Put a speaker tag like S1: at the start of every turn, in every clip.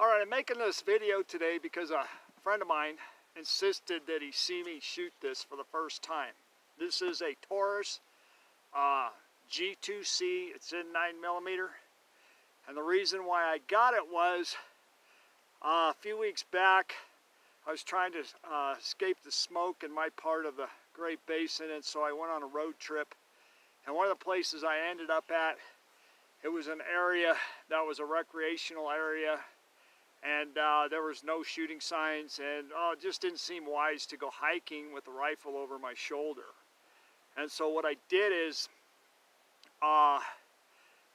S1: All right, I'm making this video today because a friend of mine insisted that he see me shoot this for the first time. This is a Taurus uh, G2C. It's in 9 millimeter, And the reason why I got it was uh, a few weeks back, I was trying to uh, escape the smoke in my part of the Great Basin, and so I went on a road trip. And one of the places I ended up at, it was an area that was a recreational area and uh, there was no shooting signs and oh, it just didn't seem wise to go hiking with a rifle over my shoulder. And so what I did is uh,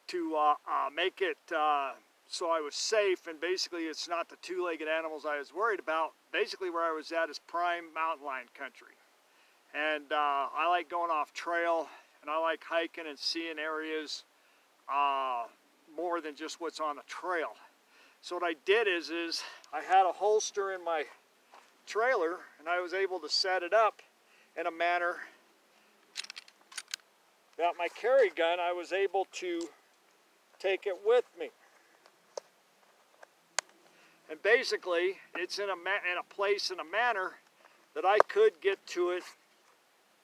S1: to uh, uh make it uh, so I was safe and basically it's not the two-legged animals I was worried about. Basically where I was at is prime mountain lion country. And I like going off trail and I like hiking and seeing areas more than just what's on the trail. So what I did is, is I had a holster in my trailer and I was able to set it up in a manner that my carry gun, I was able to take it with me. And basically, it's in a, in a place, in a manner that I could get to it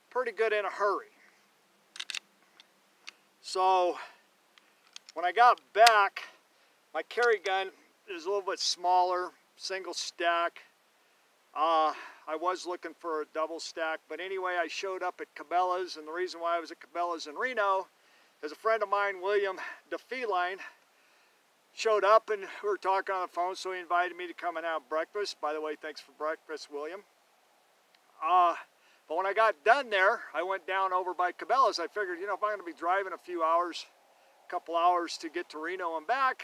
S1: pretty good in a hurry. So, when I got back, my carry gun is a little bit smaller, single stack. Uh, I was looking for a double stack, but anyway, I showed up at Cabela's, and the reason why I was at Cabela's in Reno is a friend of mine, William DeFeline, showed up and we were talking on the phone, so he invited me to come and have breakfast. By the way, thanks for breakfast, William. Uh, but when I got done there, I went down over by Cabela's. I figured, you know, if I'm going to be driving a few hours, a couple hours to get to Reno and back,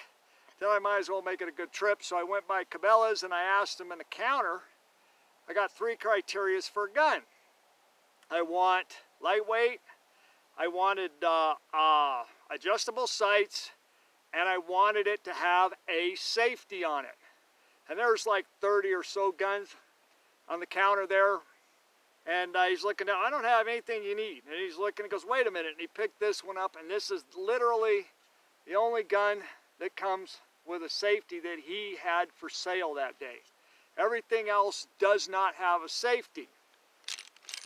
S1: then I might as well make it a good trip. So I went by Cabela's and I asked them in the counter, I got three criterias for a gun. I want lightweight, I wanted uh, uh, adjustable sights, and I wanted it to have a safety on it. And there's like 30 or so guns on the counter there. And uh, he's looking down, I don't have anything you need. And he's looking, he goes, wait a minute. And he picked this one up, and this is literally the only gun that comes with a safety that he had for sale that day. Everything else does not have a safety.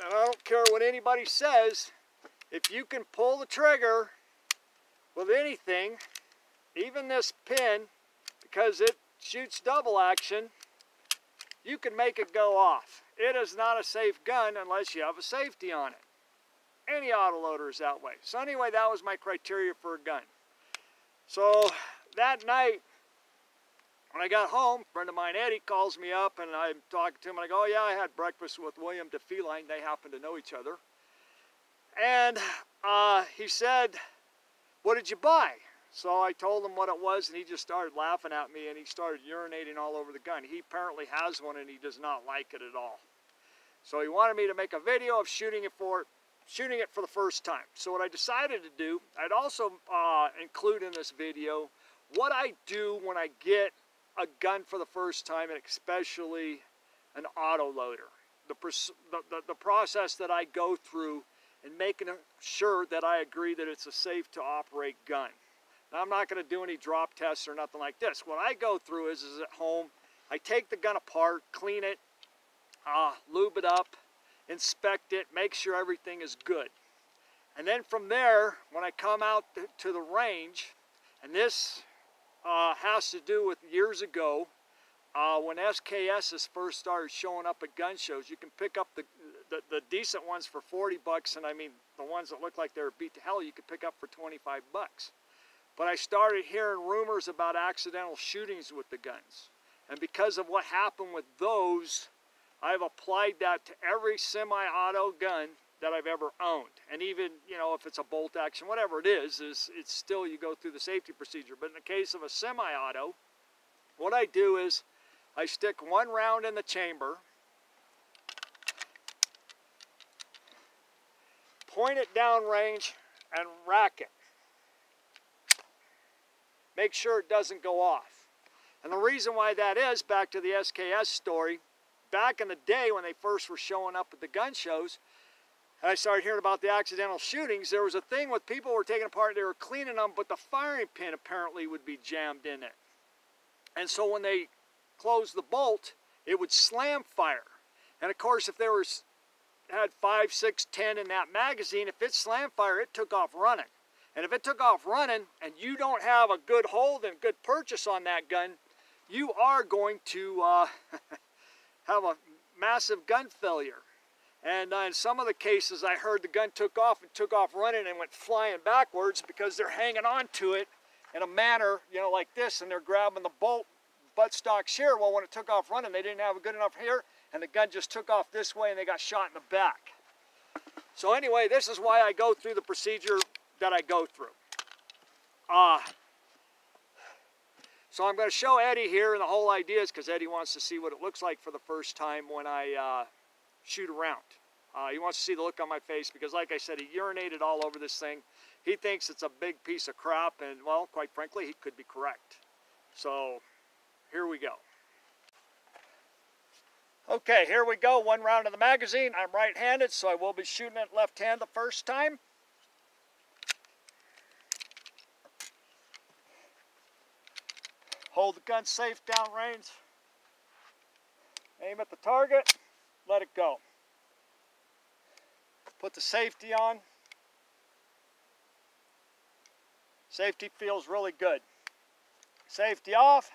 S1: And I don't care what anybody says, if you can pull the trigger with anything, even this pin, because it shoots double action, you can make it go off. It is not a safe gun unless you have a safety on it. Any autoloader is that way. So anyway, that was my criteria for a gun. So that night, when I got home, a friend of mine, Eddie, calls me up and I'm talking to him and I go, oh yeah, I had breakfast with William DeFeline. They happen to know each other. And uh, he said, what did you buy? So I told him what it was and he just started laughing at me and he started urinating all over the gun. He apparently has one and he does not like it at all. So he wanted me to make a video of shooting it for shooting it for the first time. So what I decided to do, I'd also uh, include in this video what I do when I get a gun for the first time, and especially an auto loader. The, the, the, process that I go through in making sure that I agree that it's a safe to operate gun. Now, I'm not going to do any drop tests or nothing like this. What I go through is, is at home, I take the gun apart, clean it, uh, lube it up, inspect it, make sure everything is good. And then from there, when I come out to the range, and this uh, has to do with years ago uh, when SKSs first started showing up at gun shows. You can pick up the, the, the, decent ones for 40 bucks, and I mean the ones that look like they are beat to hell, you could pick up for 25 bucks. But I started hearing rumors about accidental shootings with the guns. And because of what happened with those, I've applied that to every semi-auto gun that I've ever owned. And even, you know, if it's a bolt action, whatever it is, is it's still you go through the safety procedure. But in the case of a semi-auto, what I do is I stick one round in the chamber, point it down range, and rack it. Make sure it doesn't go off. And the reason why that is, back to the SKS story, back in the day when they first were showing up at the gun shows, and I started hearing about the accidental shootings, there was a thing with people were taking apart, they were cleaning them, but the firing pin apparently would be jammed in it. And so when they closed the bolt, it would slam fire. And of course, if there was had five, six, ten in that magazine, if it slam fire, it took off running. And if it took off running and you don't have a good hold and good purchase on that gun, you are going to uh, have a massive gun failure. And uh, in some of the cases, I heard the gun took off and took off running and went flying backwards because they're hanging on to it in a manner, you know, like this, and they're grabbing the bolt buttstock shear. Well, when it took off running, they didn't have a good enough here, and the gun just took off this way and they got shot in the back. So anyway, this is why I go through the procedure that I go through. Uh, so I'm going to show Eddie here, and the whole idea is because Eddie wants to see what it looks like for the first time when I uh, shoot around. Uh, he wants to see the look on my face because, like I said, he urinated all over this thing. He thinks it's a big piece of crap, and, well, quite frankly, he could be correct. So, here we go. Okay, here we go. One round of the magazine. I'm right-handed, so I will be shooting it left hand the first time. Hold the gun safe downrange. Aim at the target. Let it go. Put the safety on. Safety feels really good. Safety off.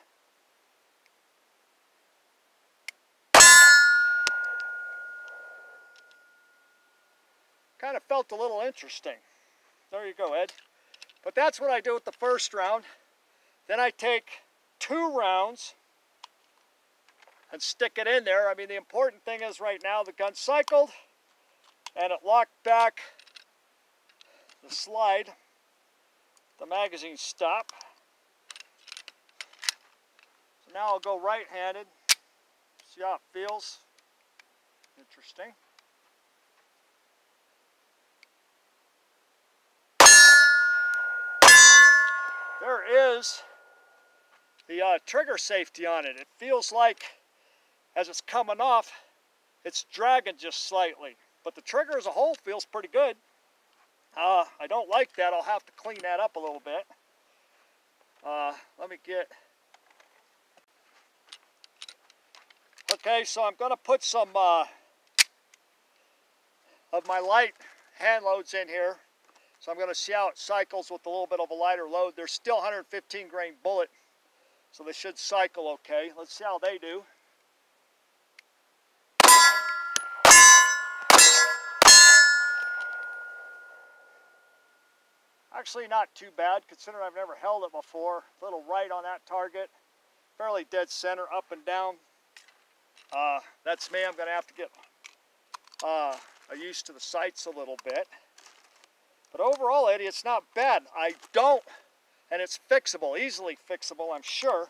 S1: Kind of felt a little interesting. There you go, Ed. But that's what I do with the first round. Then I take two rounds and stick it in there. I mean, the important thing is right now the gun cycled and it locked back the slide, the magazine stop. So now I'll go right-handed, see how it feels. Interesting. There is the uh, trigger safety on it. It feels like as it's coming off, it's dragging just slightly. But the trigger as a whole feels pretty good. Uh, I don't like that. I'll have to clean that up a little bit. Uh, let me get... Okay, so I'm going to put some uh, of my light hand loads in here. So I'm going to see how it cycles with a little bit of a lighter load. They're still 115 grain bullet, so they should cycle okay. Let's see how they do. Actually not too bad considering I've never held it before. A little right on that target. Fairly dead center, up and down. Uh, that's me. I'm going to have to get uh, used to the sights a little bit. But overall, Eddie, it's not bad. I don't, and it's fixable, easily fixable, I'm sure.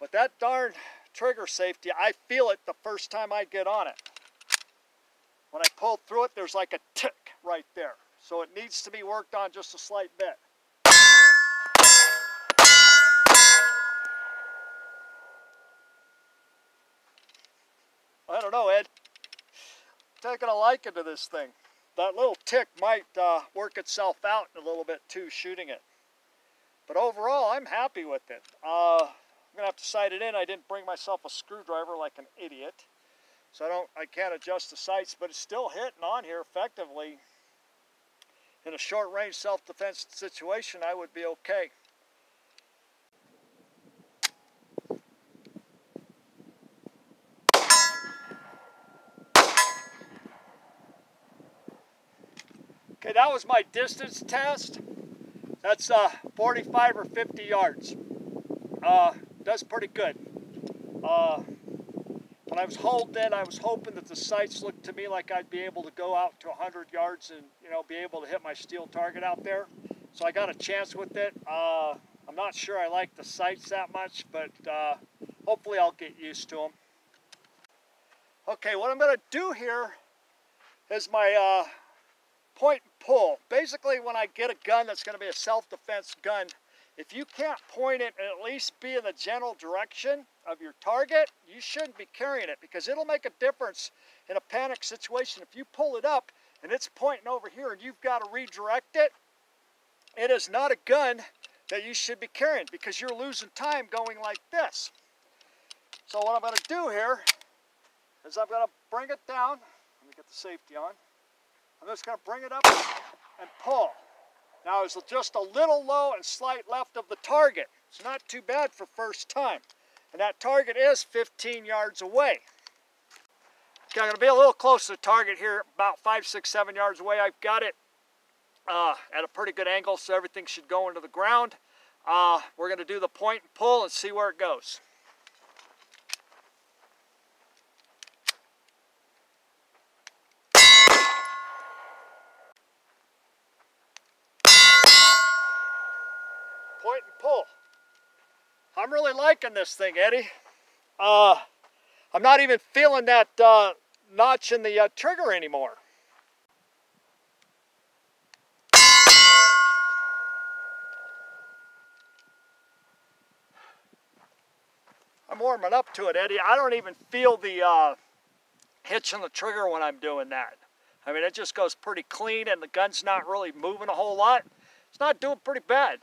S1: But that darn trigger safety, I feel it the first time I get on it. When I pull through it, there's like a tick right there. So it needs to be worked on just a slight bit. I don't know, Ed. Taking a liking to this thing that little tick might uh, work itself out a little bit too shooting it. But overall, I'm happy with it. Uh, I'm gonna have to sight it in. I didn't bring myself a screwdriver like an idiot. So I don't, I can't adjust the sights, but it's still hitting on here effectively. In a short range self-defense situation, I would be okay. Okay, that was my distance test. That's uh, 45 or 50 yards. Uh, that's pretty good. Uh, when I was holding it, I was hoping that the sights looked to me like I'd be able to go out to 100 yards and you know be able to hit my steel target out there. So I got a chance with it. Uh, I'm not sure I like the sights that much, but uh, hopefully I'll get used to them. Okay, what I'm to do here is my uh, point and pull. Basically, when I get a gun that's to be a self-defense gun, if you can't point it and at least be in the general direction of your target, you shouldn't be carrying it because it'll make a difference in a panic situation. If you pull it up and it's pointing over here and you've got to redirect it, it is not a gun that you should be carrying because you're losing time going like this. So what I'm going to do here is I'm going to bring it down. Let me get the safety on. I'm just going to bring it up and pull. Now it's just a little low and slight left of the target. It's not too bad for first time. And that target is 15 yards away. Okay, I'm going to be a little close to the target here, about five, six, seven yards away. I've got it uh, at a pretty good angle, so everything should go into the ground. Uh, we're going to do the point and pull and see where it goes. Point and pull. I'm really liking this thing, Eddie. Uh, I'm not even feeling that uh, notch in the uh, trigger anymore. I'm warming up to it, Eddie. I don't even feel the uh, hitch on the trigger when I'm doing that. I mean, it just goes pretty clean and the gun's not really moving a whole lot. It's not doing pretty bad.